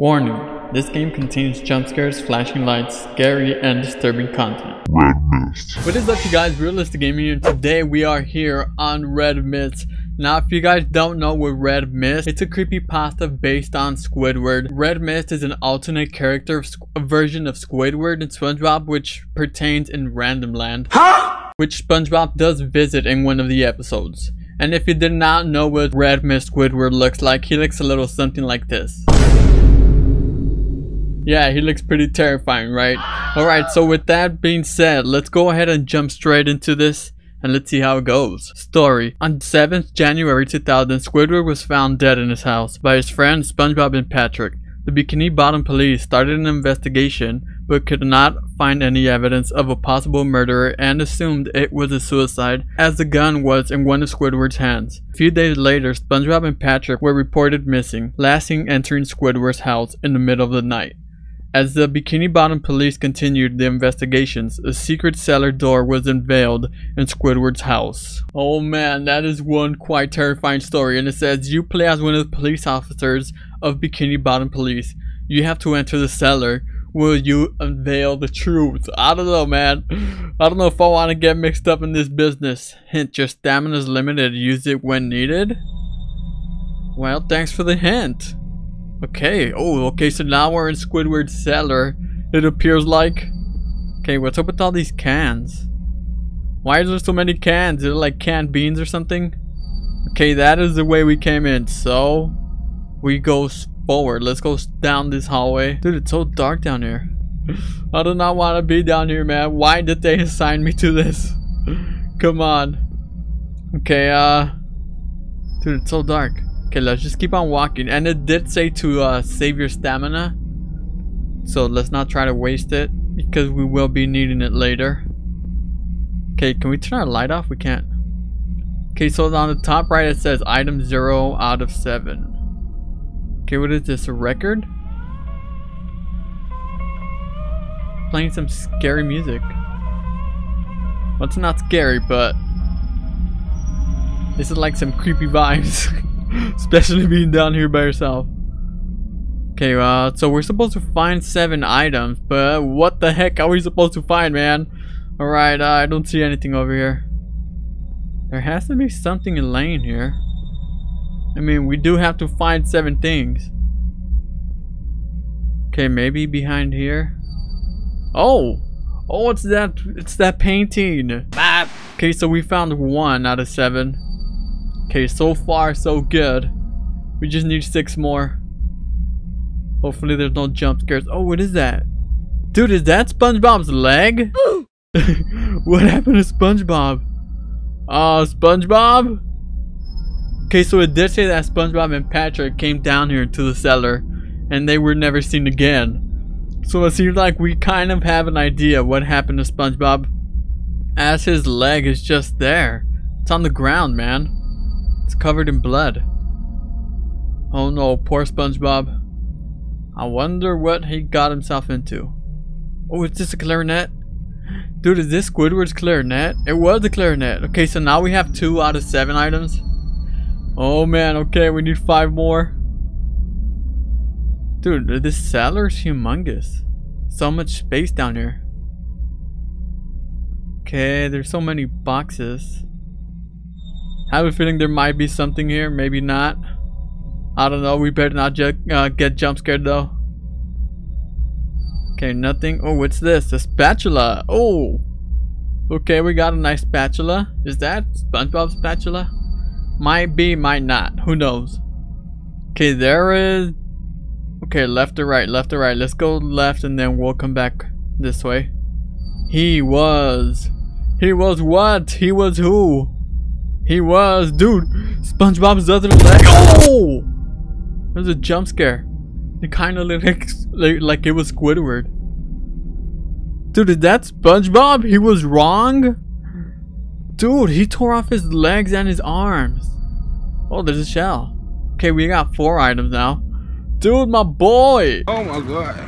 Warning, this game contains jump scares, flashing lights, scary and disturbing content. Red Mist. What is up you guys, Realistic Gaming here. Today we are here on Red Mist. Now if you guys don't know what Red Mist, it's a creepy pasta based on Squidward. Red Mist is an alternate character a version of Squidward and SpongeBob which pertains in Random Land. Huh? Which SpongeBob does visit in one of the episodes. And if you did not know what Red Mist Squidward looks like, he looks a little something like this. Yeah, he looks pretty terrifying, right? Alright, so with that being said, let's go ahead and jump straight into this and let's see how it goes. Story. On 7th January 2000, Squidward was found dead in his house by his friends SpongeBob and Patrick. The Bikini Bottom police started an investigation but could not find any evidence of a possible murderer and assumed it was a suicide as the gun was in one of Squidward's hands. A few days later, SpongeBob and Patrick were reported missing, last seen entering Squidward's house in the middle of the night. As the Bikini Bottom police continued the investigations, a secret cellar door was unveiled in Squidward's house. Oh man, that is one quite terrifying story and it says you play as one of the police officers of Bikini Bottom Police. You have to enter the cellar. Will you unveil the truth? I don't know man. I don't know if I want to get mixed up in this business. Hint, your stamina is limited. Use it when needed? Well, thanks for the hint. Okay, oh, okay, so now we're in Squidward's cellar, it appears like. Okay, what's up with all these cans? Why is there so many cans? Is it like canned beans or something? Okay, that is the way we came in, so we go forward. Let's go down this hallway. Dude, it's so dark down here. I do not want to be down here, man. Why did they assign me to this? Come on. Okay, uh... Dude, it's so dark. Okay, let's just keep on walking. And it did say to uh, save your stamina. So let's not try to waste it because we will be needing it later. Okay, can we turn our light off? We can't. Okay, so on the top right it says item 0 out of 7. Okay, what is this? A record? Playing some scary music. Well, it's not scary, but this is like some creepy vibes. Especially being down here by yourself. Okay, uh, so we're supposed to find seven items, but what the heck are we supposed to find, man? Alright, uh, I don't see anything over here. There has to be something laying here. I mean, we do have to find seven things. Okay, maybe behind here. Oh! Oh, it's that, it's that painting. Okay, so we found one out of seven. Okay, so far so good. We just need six more. Hopefully there's no jump scares. Oh, what is that? Dude, is that SpongeBob's leg? what happened to SpongeBob? Uh, SpongeBob? Okay, so it did say that SpongeBob and Patrick came down here to the cellar and they were never seen again. So it seems like we kind of have an idea what happened to SpongeBob as his leg is just there. It's on the ground, man. It's covered in blood. Oh no, poor SpongeBob. I wonder what he got himself into. Oh, is this a clarinet? Dude, is this Squidward's clarinet? It was a clarinet. Okay, so now we have two out of seven items. Oh man, okay, we need five more. Dude, this cellar is humongous. So much space down here. Okay, there's so many boxes. I have a feeling there might be something here, maybe not. I don't know, we better not uh, get jump scared though. Okay, nothing. Oh, what's this? A spatula. Oh! Okay, we got a nice spatula. Is that SpongeBob spatula? Might be, might not. Who knows? Okay, there is... Okay, left or right, left or right. Let's go left and then we'll come back this way. He was... He was what? He was who? He was, dude. SpongeBob's other leg. Oh! There's a jump scare. It kind of like, like, like it was Squidward. Dude, is that SpongeBob? He was wrong? Dude, he tore off his legs and his arms. Oh, there's a shell. Okay, we got four items now. Dude, my boy! Oh my god.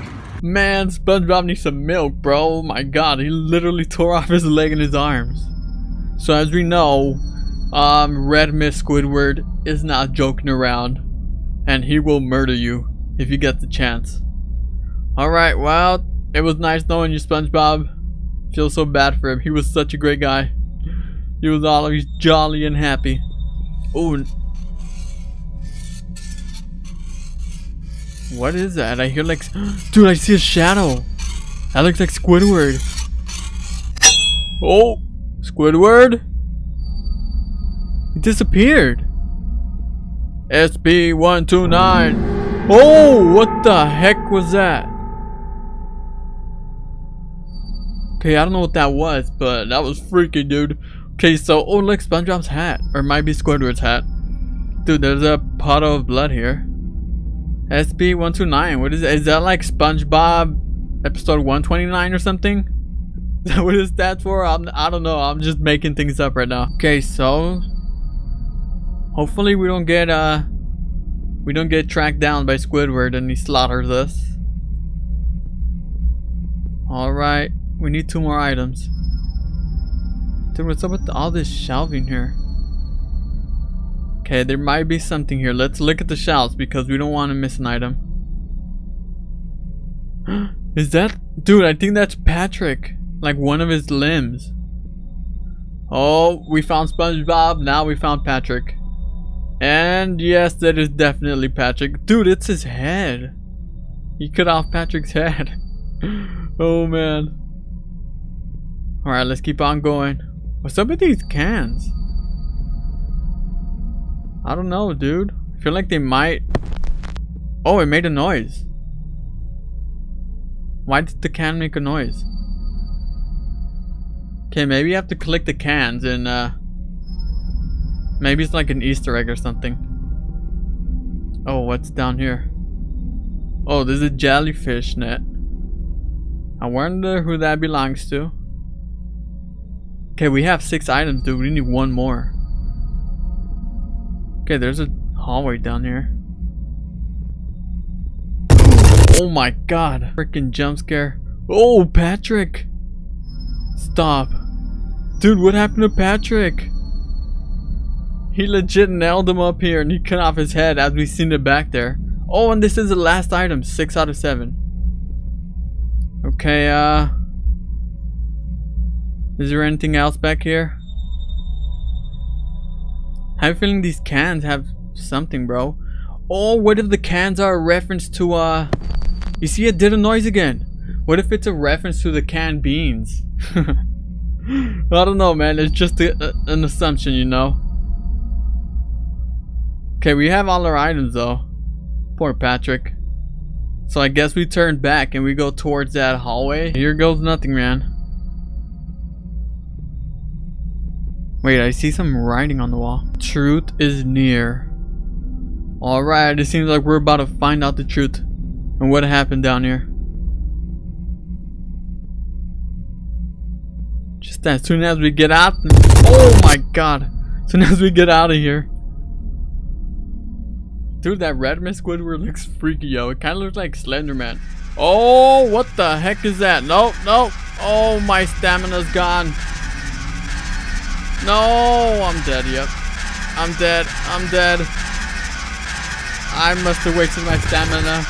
Man, SpongeBob needs some milk, bro. Oh my god, he literally tore off his leg and his arms. So as we know, um, Red Mist Squidward is not joking around, and he will murder you. if you get the chance. Alright, well, it was nice knowing you, SpongeBob. Feel so bad for him. He was such a great guy. He was always jolly and happy. Oh. What is that? I hear like... Dude, I see a shadow. That looks like Squidward. Oh! Squidward? Disappeared. SB129. Oh, what the heck was that? Okay, I don't know what that was, but that was freaky, dude. Okay, so, oh look, SpongeBob's hat. Or might be Squidward's hat. Dude, there's a puddle of blood here. SB129, what is it? Is that like SpongeBob episode 129 or something? what is that for? I'm, I don't know, I'm just making things up right now. Okay, so... Hopefully we don't get, uh... We don't get tracked down by Squidward and he slaughters us. Alright, we need two more items. Dude, what's up with all this shelving here? Okay, there might be something here. Let's look at the shelves because we don't want to miss an item. Is that... Dude, I think that's Patrick. Like one of his limbs. Oh, we found SpongeBob. Now we found Patrick. And yes, that is definitely Patrick. Dude, it's his head. He cut off Patrick's head. oh, man. Alright, let's keep on going. What's up with these cans? I don't know, dude. I feel like they might... Oh, it made a noise. Why did the can make a noise? Okay, maybe you have to click the cans and uh... Maybe it's like an Easter egg or something. Oh, what's down here? Oh, there's a jellyfish net. I wonder who that belongs to. Okay, we have six items, dude. We need one more. Okay, there's a hallway down here. Oh my god. Freaking jump scare. Oh, Patrick. Stop. Dude, what happened to Patrick? He legit nailed him up here and he cut off his head as we seen it back there. Oh, and this is the last item. Six out of seven. Okay, uh... Is there anything else back here? I have a feeling these cans have something, bro. Oh, what if the cans are a reference to, uh... You see, it did a noise again. What if it's a reference to the canned beans? I don't know, man. It's just a, a, an assumption, you know? Okay, we have all our items, though. Poor Patrick. So I guess we turn back and we go towards that hallway. Here goes nothing, man. Wait, I see some writing on the wall. Truth is near. Alright, it seems like we're about to find out the truth. And what happened down here. Just as soon as we get out. Oh my god. As soon as we get out of here. Dude, that red mist Squidward looks freaky, yo. It kind of looks like Slenderman. Oh, what the heck is that? Nope, nope. Oh, my stamina's gone. No, I'm dead, yep. I'm dead, I'm dead. I must have wasted my stamina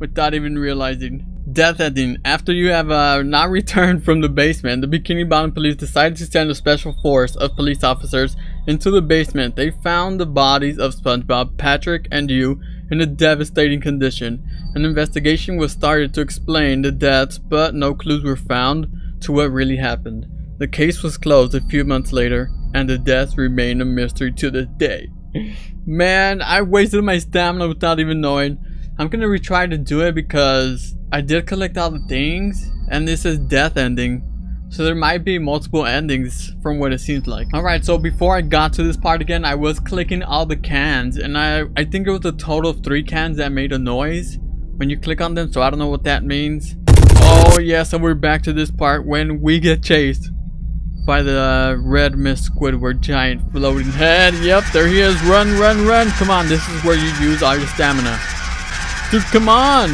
without even realizing. Death ending. After you have uh, not returned from the basement, the Bikini Bottom police decided to send a special force of police officers into the basement. They found the bodies of SpongeBob, Patrick, and you in a devastating condition. An investigation was started to explain the deaths, but no clues were found to what really happened. The case was closed a few months later, and the deaths remain a mystery to this day. Man, I wasted my stamina without even knowing. I'm gonna retry to do it because I did collect all the things, and this is death ending. So there might be multiple endings from what it seems like. Alright, so before I got to this part again, I was clicking all the cans, and I, I think it was a total of three cans that made a noise when you click on them, so I don't know what that means. Oh yes, and we're back to this part when we get chased by the red mist Squidward giant floating head. Yep, there he is. Run, run, run. Come on, this is where you use all your stamina. Dude, come on.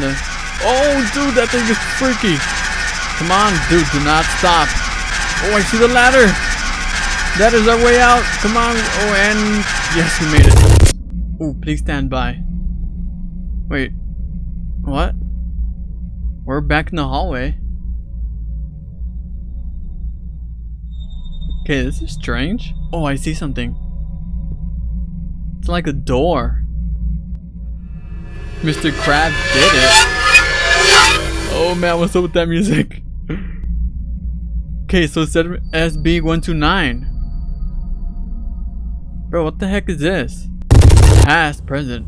Oh, dude, that thing is freaky. Come on, dude, do not stop. Oh, I see the ladder. That is our way out. Come on. Oh, and yes, we made it. Oh, please stand by. Wait. What? We're back in the hallway. Okay, this is strange. Oh, I see something. It's like a door. Mr. Krabs did it. Oh man, what's up with that music? okay, so it said SB129. Bro, what the heck is this? Past, present.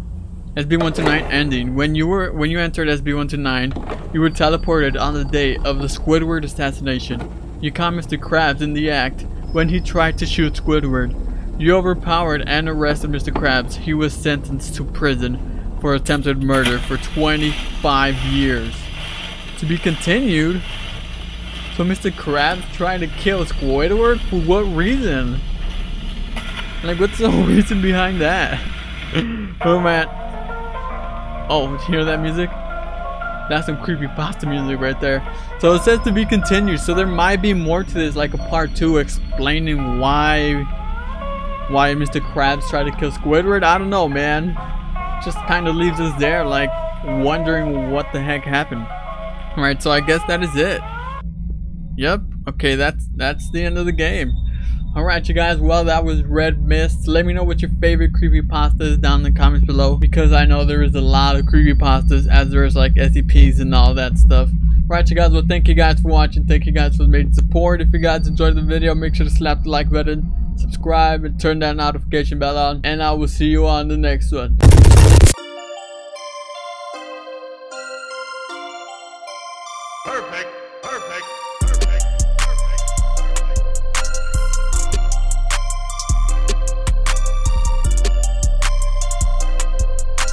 SB129 ending. When you were when you entered SB129, you were teleported on the day of the Squidward assassination. You caught Mr. Krabs in the act when he tried to shoot Squidward. You overpowered and arrested Mr. Krabs. He was sentenced to prison for attempted murder for 25 years. To be continued. So Mr. Krabs trying to kill Squidward? For what reason? Like what's the reason behind that? oh man. Oh, you hear that music? That's some creepy pasta music right there. So it says to be continued. So there might be more to this, like a part two explaining why why Mr. Krabs tried to kill Squidward. I don't know, man. Just kind of leaves us there, like wondering what the heck happened. Alright, so I guess that is it. Yep. Okay, that's that's the end of the game. Alright you guys, well that was Red Mist. Let me know what your favorite creepypasta is down in the comments below because I know there is a lot of creepypastas as there is like SCPs and all that stuff. Alright you guys, well thank you guys for watching. Thank you guys for the support. If you guys enjoyed the video, make sure to slap the like button, subscribe, and turn that notification bell on. And I will see you on the next one.